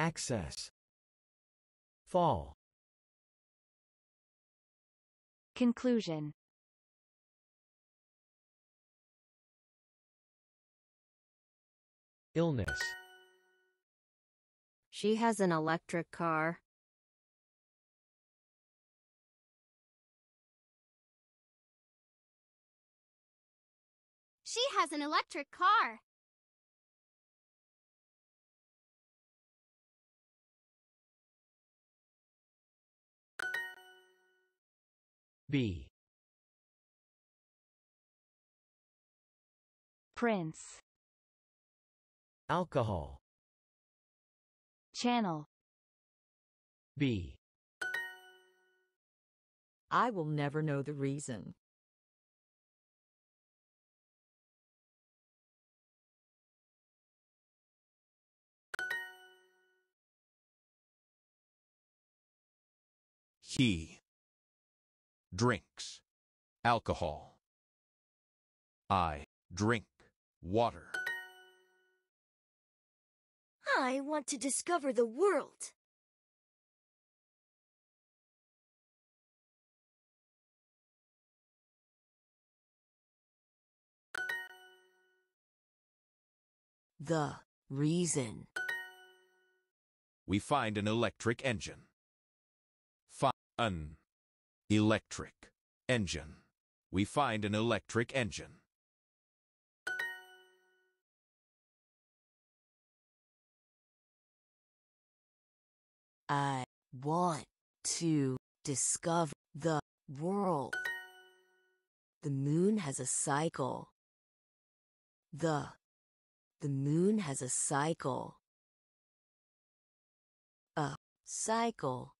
access, fall, Conclusion. illness, She has an electric car. She has an electric car. B, Prince. alcohol, Channel. B, I will never know the reason. He drinks alcohol. I drink water. I want to discover the world. The reason. We find an electric engine. Find an electric engine. We find an electric engine. I want to discover the world. The moon has a cycle. The the moon has a cycle. A cycle.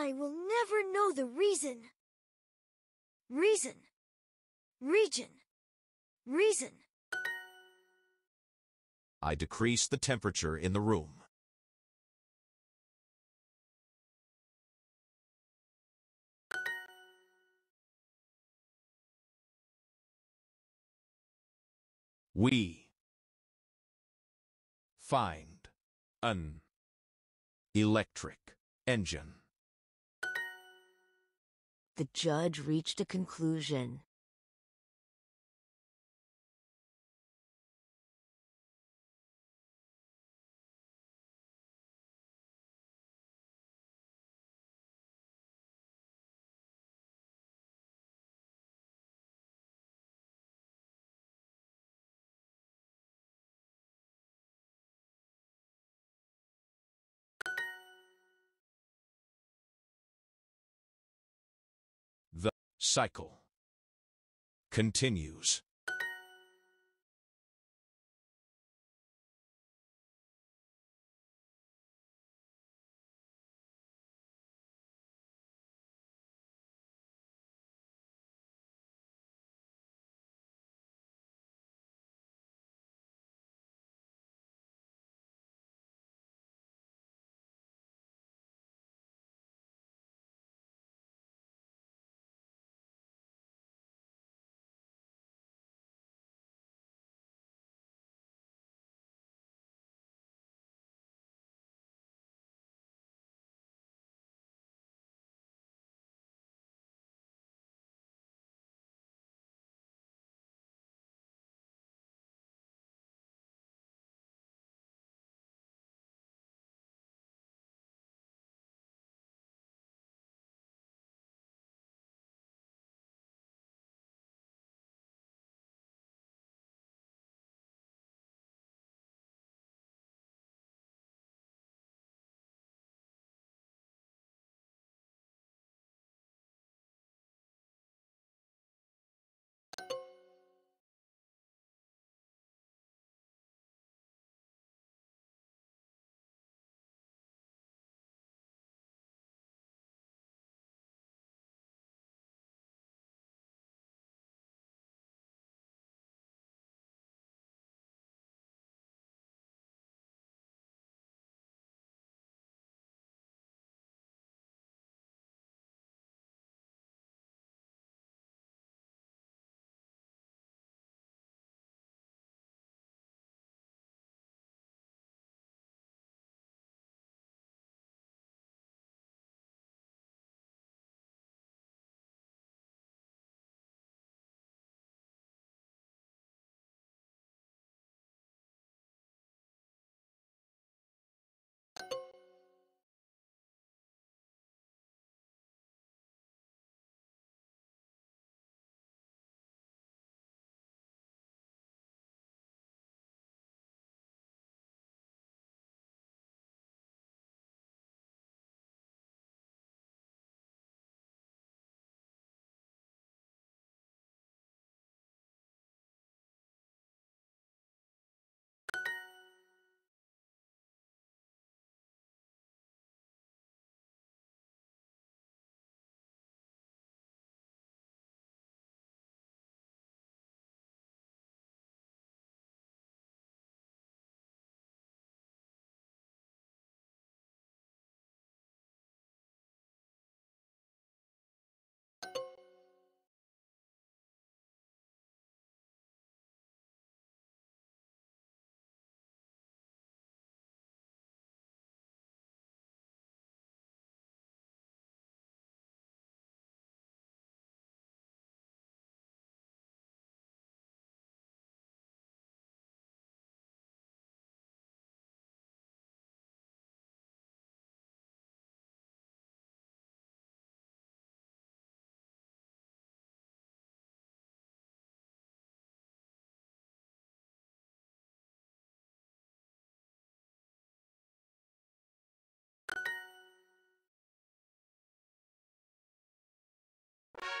I will never know the reason. Reason. Region. Reason. I decrease the temperature in the room. We find an electric engine. The judge reached a conclusion. Cycle continues.